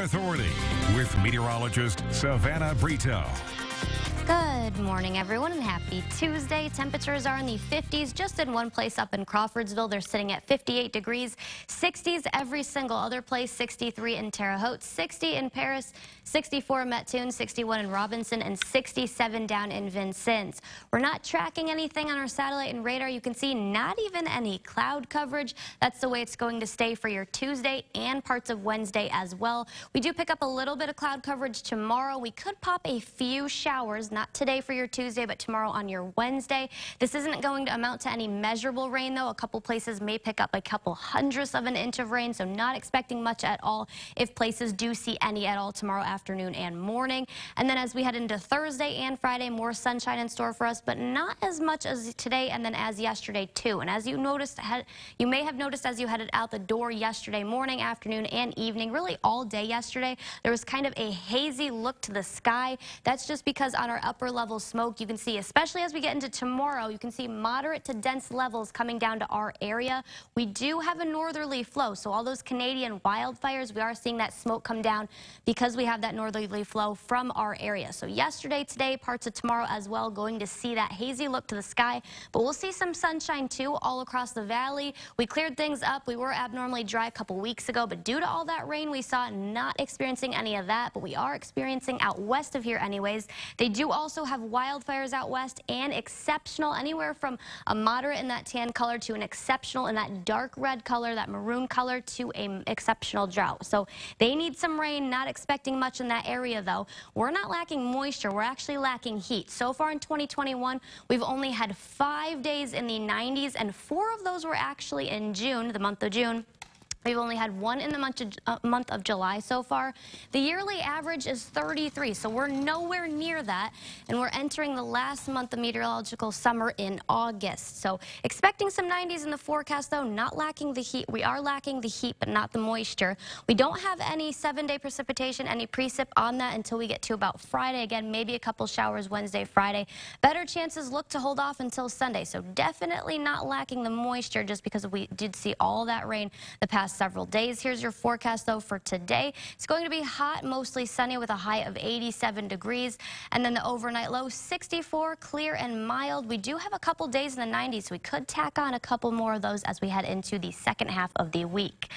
Authority with meteorologist Savannah Brito. Good morning, everyone, and happy Tuesday. Temperatures are in the 50s, just in one place up in Crawfordsville. They're sitting at 58 degrees, 60s every single other place, 63 in Terre Haute, 60 in Paris, 64 in Mattoon, 61 in Robinson, and 67 down in Vincennes. We're not tracking anything on our satellite and radar. You can see not even any cloud coverage. That's the way it's going to stay for your Tuesday and parts of Wednesday as well. We do pick up a little bit of cloud coverage tomorrow. We could pop a few showers, not today for your Tuesday, but tomorrow on your Wednesday. This isn't going to amount to any measurable rain, though. A couple places may pick up a couple hundredths of an inch of rain, so not expecting much at all if places do see any at all tomorrow afternoon and morning. And then as we head into Thursday and Friday, more sunshine in store for us, but not as much as today and then as yesterday, too. And as you noticed, you may have noticed as you headed out the door yesterday morning, afternoon, and evening, really all day yesterday, there was kind of a hazy look to the sky. That's just because on our upper level smoke. You can see, especially as we get into tomorrow, you can see moderate to dense levels coming down to our area. We do have a northerly flow, so all those Canadian wildfires, we are seeing that smoke come down because we have that northerly flow from our area. So yesterday, today, parts of tomorrow as well, going to see that hazy look to the sky, but we'll see some sunshine too all across the valley. We cleared things up. We were abnormally dry a couple weeks ago, but due to all that rain we saw, not experiencing any of that, but we are experiencing out west of here anyways. They do also have wildfires out west and exceptional, anywhere from a moderate in that tan color to an exceptional in that dark red color, that maroon color to an exceptional drought. So they need some rain, not expecting much in that area though. We're not lacking moisture, we're actually lacking heat. So far in 2021, we've only had five days in the 90s and four of those were actually in June, the month of June. We've only had one in the month of, uh, month of July so far. The yearly average is 33, so we're nowhere near that, and we're entering the last month of meteorological summer in August. So expecting some 90s in the forecast, though, not lacking the heat. We are lacking the heat, but not the moisture. We don't have any seven-day precipitation, any precip on that until we get to about Friday. Again, maybe a couple showers Wednesday, Friday. Better chances look to hold off until Sunday, so definitely not lacking the moisture just because we did see all that rain the past last several days. Here's your forecast, though, for today. It's going to be hot, mostly sunny with a high of 87 degrees. And then the overnight low, 64, clear and mild. We do have a couple days in the 90s. We could tack on a couple more of those as we head into the second half of the week.